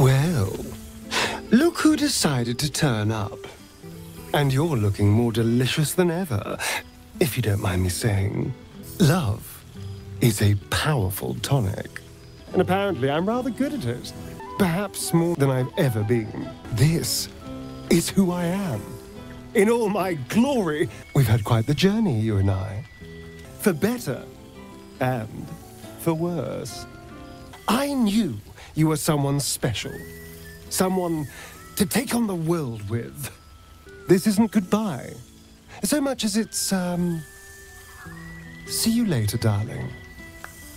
Well, look who decided to turn up. And you're looking more delicious than ever, if you don't mind me saying. Love is a powerful tonic. And apparently I'm rather good at it. Perhaps more than I've ever been. This is who I am. In all my glory. We've had quite the journey, you and I. For better and for worse. I knew you were someone special. Someone to take on the world with. This isn't goodbye. So much as it's, um... See you later, darling.